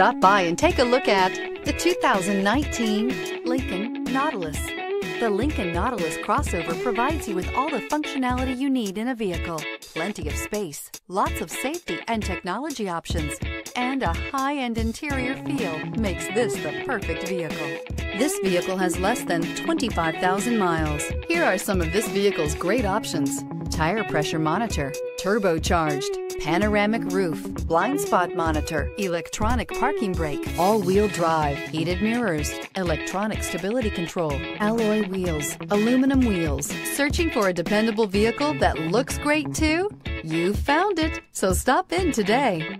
Stop by and take a look at the 2019 Lincoln Nautilus. The Lincoln Nautilus crossover provides you with all the functionality you need in a vehicle. Plenty of space, lots of safety and technology options, and a high-end interior feel makes this the perfect vehicle. This vehicle has less than 25,000 miles. Here are some of this vehicle's great options. Tire pressure monitor, turbocharged, panoramic roof, blind spot monitor, electronic parking brake, all-wheel drive, heated mirrors, electronic stability control, alloy wheels, aluminum wheels. Searching for a dependable vehicle that looks great too? You found it, so stop in today.